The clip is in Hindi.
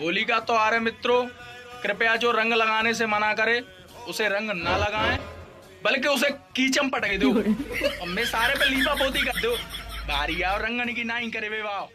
होली का तो आ रहे मित्रों। कृपया जो रंग लगाने से मना करे उसे रंग ना लगाएँ बल्कि उसे कीचम पटक दो। और मैं सारे पे लीपा पोती कर दो। बारी और रंगन की ना ही करे वे वाओ।